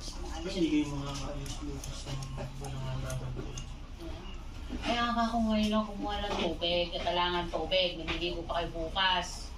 sa mga Kasi alin. hindi kayo makakaayos lukas ng walang nalalaman. Kaya nga ako ngayon lang kumuha ng tubig, at kailangan tubig, naliligo pa kayo bukas.